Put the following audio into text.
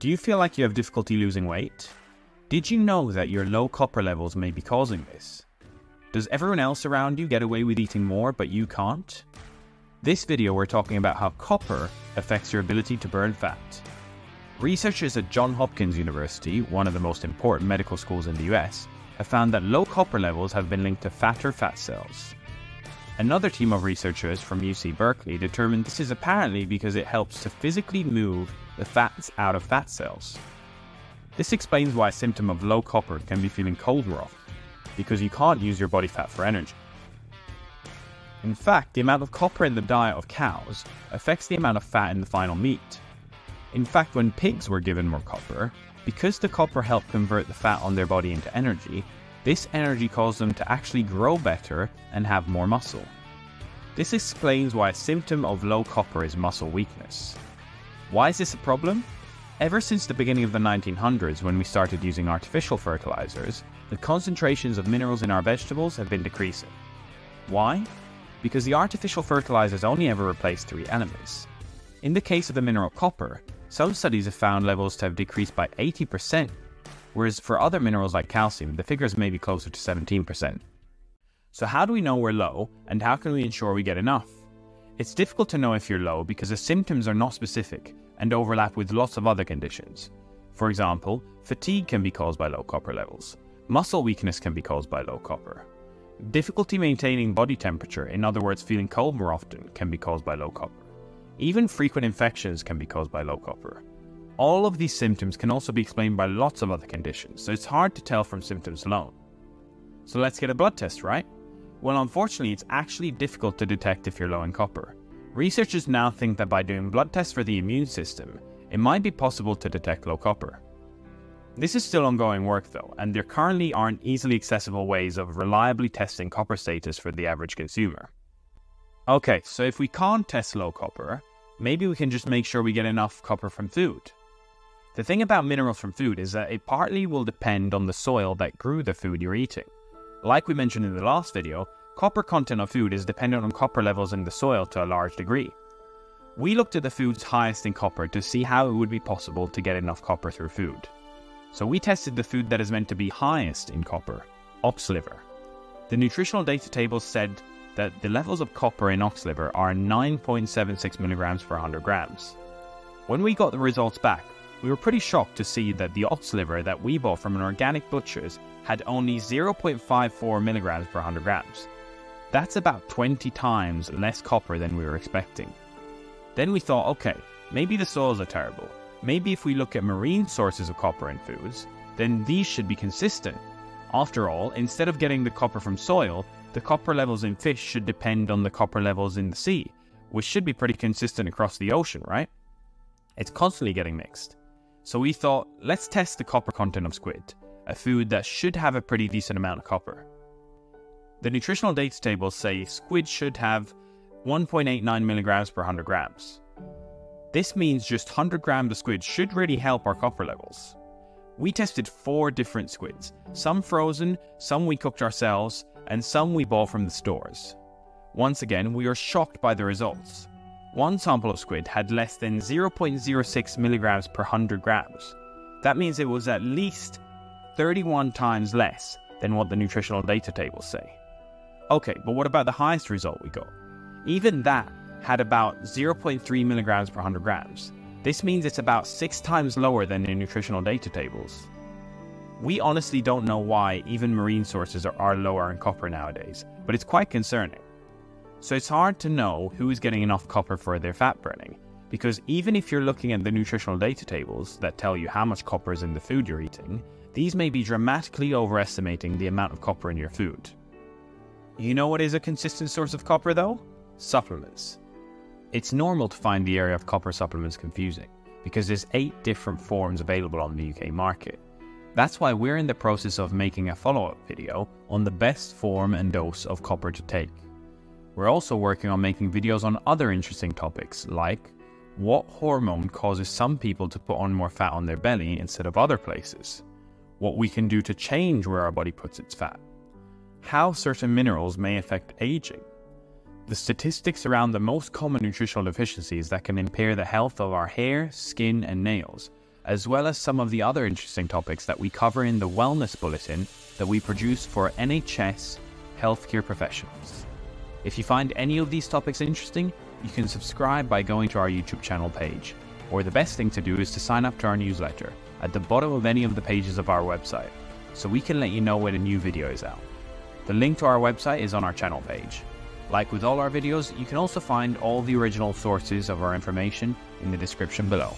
Do you feel like you have difficulty losing weight? Did you know that your low copper levels may be causing this? Does everyone else around you get away with eating more but you can't? This video we're talking about how copper affects your ability to burn fat. Researchers at Johns Hopkins University, one of the most important medical schools in the US, have found that low copper levels have been linked to fatter fat cells. Another team of researchers from UC Berkeley determined this is apparently because it helps to physically move the fats out of fat cells. This explains why a symptom of low copper can be feeling cold often, because you can't use your body fat for energy. In fact, the amount of copper in the diet of cows affects the amount of fat in the final meat. In fact, when pigs were given more copper, because the copper helped convert the fat on their body into energy, this energy caused them to actually grow better and have more muscle. This explains why a symptom of low copper is muscle weakness. Why is this a problem? Ever since the beginning of the 1900s, when we started using artificial fertilizers, the concentrations of minerals in our vegetables have been decreasing. Why? Because the artificial fertilizers only ever replace three elements. In the case of the mineral copper, some studies have found levels to have decreased by 80% whereas for other minerals like calcium, the figures may be closer to 17%. So how do we know we're low, and how can we ensure we get enough? It's difficult to know if you're low because the symptoms are not specific and overlap with lots of other conditions. For example, fatigue can be caused by low copper levels. Muscle weakness can be caused by low copper. Difficulty maintaining body temperature, in other words, feeling cold more often, can be caused by low copper. Even frequent infections can be caused by low copper. All of these symptoms can also be explained by lots of other conditions, so it's hard to tell from symptoms alone. So let's get a blood test, right? Well, unfortunately, it's actually difficult to detect if you're low in copper. Researchers now think that by doing blood tests for the immune system, it might be possible to detect low copper. This is still ongoing work though, and there currently aren't easily accessible ways of reliably testing copper status for the average consumer. Okay, so if we can't test low copper, maybe we can just make sure we get enough copper from food. The thing about minerals from food is that it partly will depend on the soil that grew the food you're eating. Like we mentioned in the last video, copper content of food is dependent on copper levels in the soil to a large degree. We looked at the foods highest in copper to see how it would be possible to get enough copper through food. So we tested the food that is meant to be highest in copper, ox liver. The nutritional data table said that the levels of copper in ox liver are 9.76 milligrams per 100 grams. When we got the results back, we were pretty shocked to see that the ox liver that we bought from an organic butcher's had only 0.54 milligrams per 100 grams. That's about 20 times less copper than we were expecting. Then we thought, okay, maybe the soils are terrible. Maybe if we look at marine sources of copper in foods, then these should be consistent. After all, instead of getting the copper from soil, the copper levels in fish should depend on the copper levels in the sea, which should be pretty consistent across the ocean, right? It's constantly getting mixed. So we thought, let's test the copper content of squid, a food that should have a pretty decent amount of copper. The nutritional data tables say squid should have 1.89 milligrams per 100 grams. This means just 100 grams of squid should really help our copper levels. We tested four different squids, some frozen, some we cooked ourselves, and some we bought from the stores. Once again, we are shocked by the results. One sample of squid had less than 0.06 milligrams per 100 grams. That means it was at least 31 times less than what the nutritional data tables say. Okay, but what about the highest result we got? Even that had about 0.3 milligrams per 100 grams. This means it's about six times lower than the nutritional data tables. We honestly don't know why even marine sources are, are lower in copper nowadays, but it's quite concerning. So it's hard to know who is getting enough copper for their fat burning, because even if you're looking at the nutritional data tables that tell you how much copper is in the food you're eating, these may be dramatically overestimating the amount of copper in your food. You know what is a consistent source of copper though? Supplements. It's normal to find the area of copper supplements confusing, because there's 8 different forms available on the UK market. That's why we're in the process of making a follow-up video on the best form and dose of copper to take. We're also working on making videos on other interesting topics, like what hormone causes some people to put on more fat on their belly instead of other places, what we can do to change where our body puts its fat, how certain minerals may affect aging, the statistics around the most common nutritional deficiencies that can impair the health of our hair, skin, and nails, as well as some of the other interesting topics that we cover in the Wellness Bulletin that we produce for NHS healthcare professionals. If you find any of these topics interesting, you can subscribe by going to our YouTube channel page. Or the best thing to do is to sign up to our newsletter at the bottom of any of the pages of our website, so we can let you know when a new video is out. The link to our website is on our channel page. Like with all our videos, you can also find all the original sources of our information in the description below.